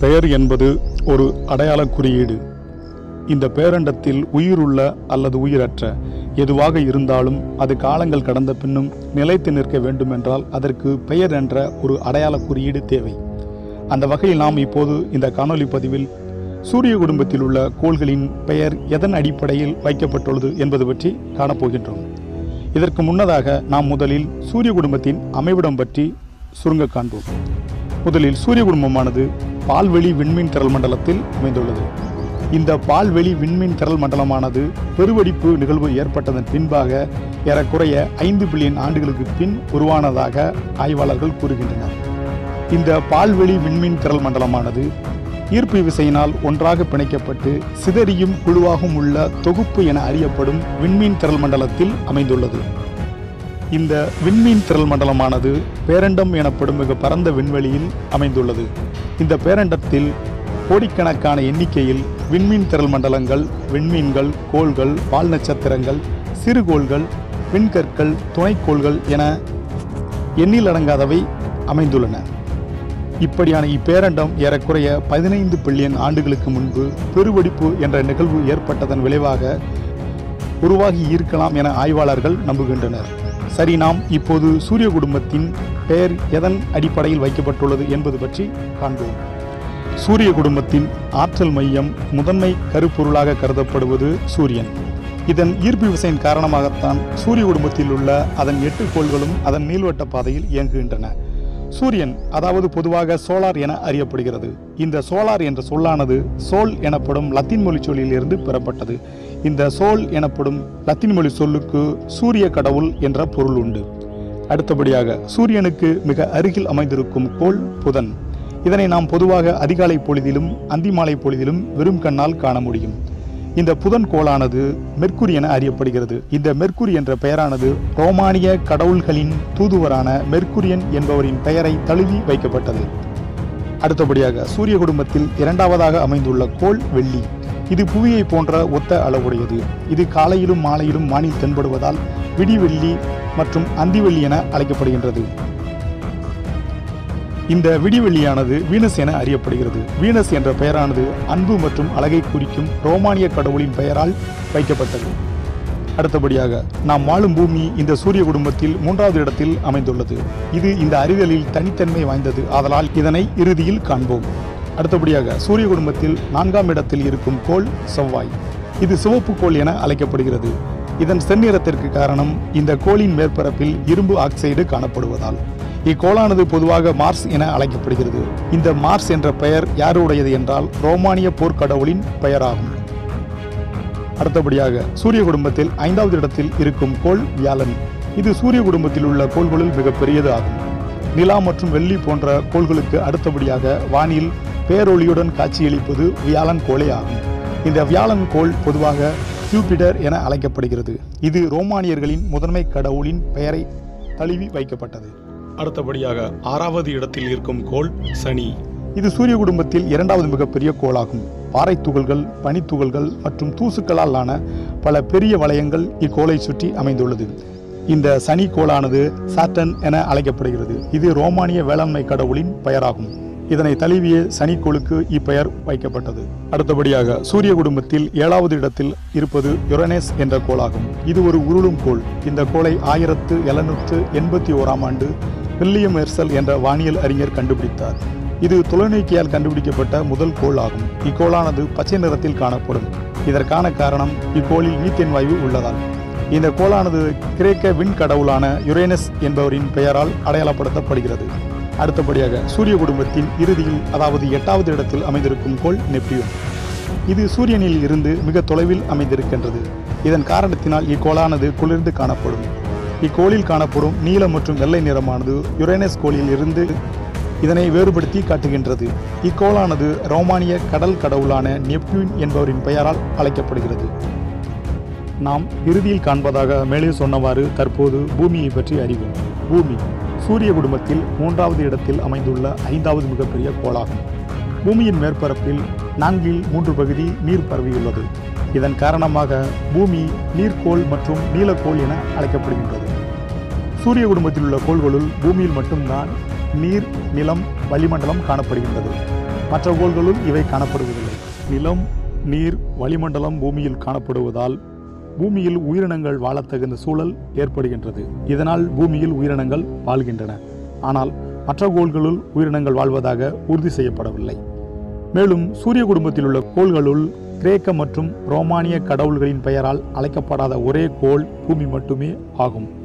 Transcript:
பெயர் என்பது ஒரு அடையாள குறியீடு. இந்த பேரண்டத்தில் உயிருள்ள அல்லது உயிரற்ற எதுவாக இருந்தாலும் அது காலங்கள் கடந்த பின்னும் நிலைத்து நிற்க வேண்டுமென்றால் அதற்கு பெயர் என்ற ஒரு அடையாள குறியீடு தேவை. அந்த வகையில் நாம் இப்போது இந்த காணொலி பதிவில் சூரிய குடும்பத்தில் உள்ள கோள்களின் பெயர் எதன் அடிப்படையில் வைக்கப்பட்டுள்ளது என்பது பற்றி காணப்போகின்றோம். இதற்கு முன்னதாக நாம் முதலில் சூரிய குடும்பத்தின் அமைவிடம் பற்றி சுருங்க காண்போம். முதலில் சூரிய குடும்பமானது பால்வெளி விண்மீன் திரள் மண்டலத்தில் அமைந்துள்ளது. இந்த பால்வெளி விண்மீன் திரள் மண்டலமானது பெருவெடிப்பு நிகழ்வு ஏற்பட்டதன் பின்பாக ஏறக்குறைய ஐந்து பில்லியன் ஆண்டுகளுக்கு பின் உருவானதாக ஆய்வாளர்கள் கூறுகின்றனர். இந்த பால்வெளி விண்மீன் திரள் மண்டலமானது ஈர்ப்பு விசையினால் ஒன்றாக பிணைக்கப்பட்டு சிதறியும் குழுவாகவும் உள்ள தொகுப்பு என அறியப்படும் விண்மீன் திரள் மண்டலத்தில் அமைந்துள்ளது. இந்த விண்மீன் திரள் மண்டலமானது பேரண்டம் எனப்படும் மிக பரந்த விண்வெளியில் அமைந்துள்ளது. இந்த பேரண்டத்தில் கோடிக்கணக்கான எண்ணிக்கையில் விண்மீன் திரள் மண்டலங்கள் விண்மீன்கள் கோள்கள் வால் நட்சத்திரங்கள் சிறுகோள்கள் விண்கற்கள் துணைக்கோள்கள் என எண்ணிலடங்காதவை அமைந்துள்ளன. இப்படியான இப்பேரண்டம் ஏறக்குறைய பதினைந்து பில்லியன் ஆண்டுகளுக்கு முன்பு பெருவெடிப்பு என்ற நிகழ்வு ஏற்பட்டதன் விளைவாக உருவாகி இருக்கலாம் என ஆய்வாளர்கள் நம்புகின்றனர். சரி நாம் இப்போது சூரிய குடும்பத்தின் பெயர் எதன் அடிப்படையில் வைக்கப்பட்டுள்ளது என்பது பற்றி காண்போம். சூரிய குடும்பத்தின் ஆற்றல் மையம் முதன்மை கருப்பொருளாக கருதப்படுவது சூரியன். இதன் ஈர்ப்பு விசையின் காரணமாகத்தான் சூரிய குடும்பத்தில் உள்ள அதன் எட்டு கோள்களும் அதன் நீள்வட்ட பாதையில் இயங்குகின்றன. சூரியன் அதாவது பொதுவாக சோலார் என அறியப்படுகிறது. இந்த சோலார் என்ற சொல்லானது சோல் எனப்படும் லத்தீன் மொழி சொல்லிலிருந்து பெறப்பட்டது. இந்த சோல் எனப்படும் லத்தீன் மொழி சொல்லுக்கு சூரிய கடவுள் என்ற பொருள் உண்டு. அடுத்தபடியாக சூரியனுக்கு மிக அருகில் அமைந்திருக்கும் கோள் புதன். இதனை நாம் பொதுவாக அதிகாலை பொழுதிலும் அந்திமாலை பொழுதிலும் வெறும் கண்ணால் காண முடியும். இந்த புதன் கோளானது மெர்க்குரி என அறியப்படுகிறது. இந்த மெர்க்குரி என்ற பெயரானது ரோமானிய கடவுள்களின் தூதுவரான மெர்க்குரியன் என்பவரின் பெயரை தழுவி வைக்கப்பட்டது. அடுத்தபடியாக சூரிய குடும்பத்தில் இரண்டாவதாக அமைந்துள்ள கோள் வெள்ளி. இது புவியை போன்ற ஒத்த அளவுடையது. இது காலையிலும் மாலையிலும் வானில் தென்படுவதால் விடிவெள்ளி மற்றும் அந்திவெள்ளி என அழைக்கப்படுகின்றது. இந்த விடிவெள்ளியானது வீனஸ் என அறியப்படுகிறது. வீனஸ் என்ற பெயரானது அன்பு மற்றும் அழகை குறிக்கும் ரோமானிய கடவுளின் பெயரால் வைக்கப்பட்டது. அடுத்தபடியாக நாம் வாழும் பூமி இந்த சூரிய குடும்பத்தில் மூன்றாவது இடத்தில் அமைந்துள்ளது. இது இந்த அறிதலில் தனித்தன்மை வாய்ந்தது. ஆதலால் இதனை இறுதியில் காண்போம். அடுத்தபடியாக சூரிய குடும்பத்தில் நான்காம் இடத்தில் இருக்கும் கோள் செவ்வாய். இது சிவப்பு கோள் என அழைக்கப்படுகிறது. இதன் செந்நிறத்திற்கு காரணம் இந்த கோளின் மேற்பரப்பில் இரும்பு ஆக்சைடு காணப்படுவதால். இக்கோளானது பொதுவாக மார்ஸ் என அழைக்கப்படுகிறது. இந்த மார்ஸ் என்ற பெயர் யாருடையது என்றால் ரோமானிய போர்க்கடவுளின் பெயராகும். அடுத்தபடியாக சூரிய குடும்பத்தில் ஐந்தாவது இடத்தில் இருக்கும் கோள் வியாழன். இது சூரிய குடும்பத்தில் உள்ள கோள்களில் மிகப்பெரியது ஆகும். நிலா மற்றும் வெள்ளி போன்ற கோள்களுக்கு அடுத்தபடியாக வானில் பேரொளியுடன் காட்சியளிப்பது வியாழன் கோளே ஆகும். இந்த வியாழன் கோள் பொதுவாக ஜூபிட்டர் என அழைக்கப்படுகிறது. இது ரோமானியர்களின் முதன்மை கடவுளின் பெயரை தழுவி வைக்கப்பட்டது. அடுத்தபடியாக ஆறாவது இடத்தில் இருக்கும் கோள் சனி. இது சூரிய குடும்பத்தில் இரண்டாவது மிகப்பெரிய கோளாகும். பாறை துகள்கள் பனித்துகள்கள் மற்றும் தூசுக்களால் ஆன பல பெரிய வளையங்கள் இக்கோளை சுற்றி அமைந்துள்ளது. இந்த சனி கோளானது சாட்டன் என அழைக்கப்படுகிறது. இது ரோமானிய வேளாண்மை கடவுளின் பெயராகும். இதனை தழுவிய சனிக்கோளுக்கு இப்பெயர் வைக்கப்பட்டது. அடுத்தபடியாக சூரிய குடும்பத்தில் ஏழாவது இடத்தில் இருப்பது யுரனேஸ் என்ற கோளாகும். இது ஒரு உருளும் கோள். இந்த கோளை ஆயிரத்து எழுநூற்று எண்பத்தி ஓராம் ஆண்டு வில்லியம் எர்சல் என்ற வானியல் அறிஞர் கண்டுபிடித்தார். இது தொலைநோக்கியால் கண்டுபிடிக்கப்பட்ட முதல் கோள் ஆகும். இக்கோளானது பச்சை நிறத்தில் காணப்படும். இதற்கான காரணம் இக்கோளில் மீத்தேன் வாயு உள்ளதால். இந்த கோளானது கிரேக்க விண்கடவுளான யுரேனஸ் என்பவரின் பெயரால் அடையாளப்படுத்தப்படுகிறது. அடுத்தபடியாக சூரிய குடும்பத்தின் இறுதியில் அதாவது எட்டாவது இடத்தில் அமைந்திருக்கும் கோள் நெப்டியூன். இது சூரியனில் இருந்து மிக தொலைவில் அமைந்திருக்கின்றது. இதன் காரணத்தினால் இக்கோளானது குளிர்ந்து காணப்படும். இக்கோளில் காணப்படும் நீலம் மற்றும் வெள்ளை நிறமானது யுரேனஸ் கோளில் இருந்து இதனை வேறுபடுத்தி காட்டுகின்றது. இக்கோளானது ரோமானிய கடல் கடவுளான நெப்டியூன் என்பவரின் பெயரால் அழைக்கப்படுகிறது. நாம் இறுதியில் காண்பதாக மேலே சொன்னவாறு தற்போது பூமியை பற்றி அறிவோம். பூமி. சூரிய குடும்பத்தில் மூன்றாவது இடத்தில் அமைந்துள்ள ஐந்தாவது மிகப்பெரிய கோளாகும். பூமியின் மேற்பரப்பில் நான்கில் மூன்று பகுதி நீர் பரவியுள்ளது. இதன் காரணமாக பூமி நீர்க்கோள் மற்றும் நீலக்கோள் என அழைக்கப்படுகின்றது. சூரிய குடும்பத்தில் உள்ள கோள்களுள் பூமியில் மட்டும்தான் நீர் நிலம் வளிமண்டலம் காணப்படுகின்றது. மற்ற கோள்களுள் இவை காணப்படுவதில்லை. நிலம் நீர் வளிமண்டலம் பூமியில் காணப்படுவதால் பூமியில் உயிரினங்கள் வாழத் தகுந்த சூழல் ஏற்படுகின்றது. இதனால் பூமியில் உயிரினங்கள் வாழ்கின்றன. ஆனால் மற்ற கோள்களுள் உயிரினங்கள் வாழ்வதாக உறுதி செய்யப்படவில்லை. மேலும் சூரிய குடும்பத்தில் உள்ள கோள்களுள் கிரேக்க மற்றும் ரோமானிய கடவுள்களின் பெயரால் அழைக்கப்படாத ஒரே கோள் பூமி மட்டுமே ஆகும்.